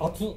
Atıl